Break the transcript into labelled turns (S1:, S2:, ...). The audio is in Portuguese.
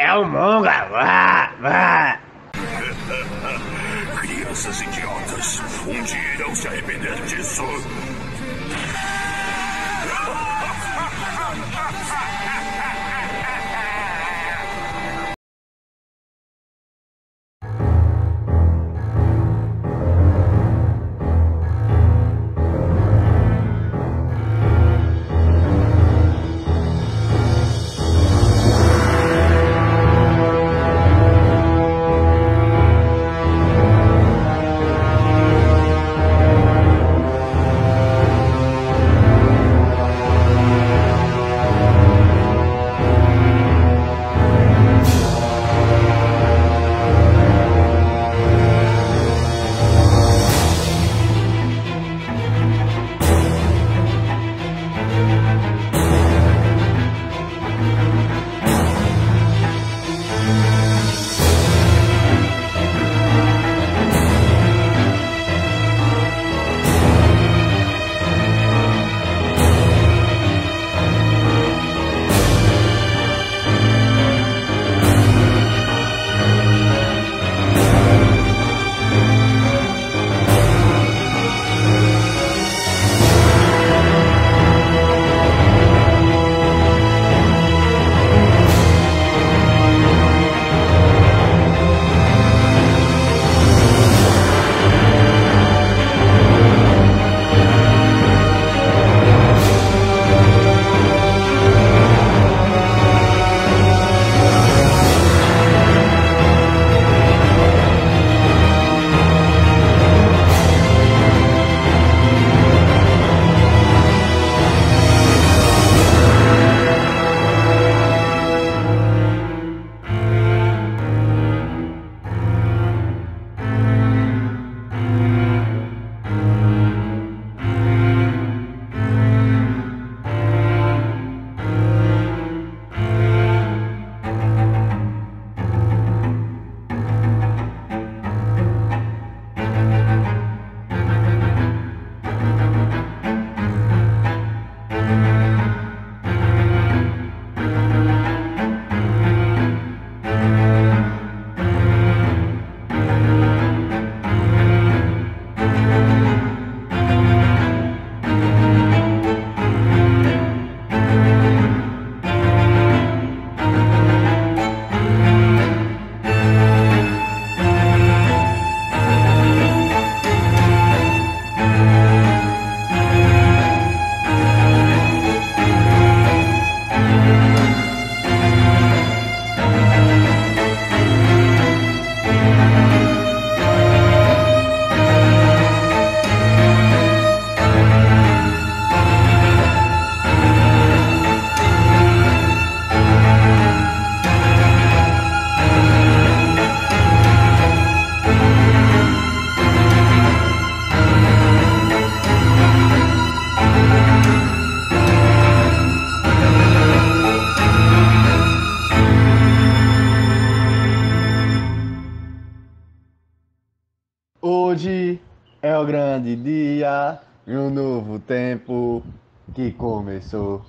S1: É o Monga! Vá, vá!
S2: Crianças idiotas, um dia irão se arrepender disso.
S3: Hoje é o grande dia de um novo tempo que começou.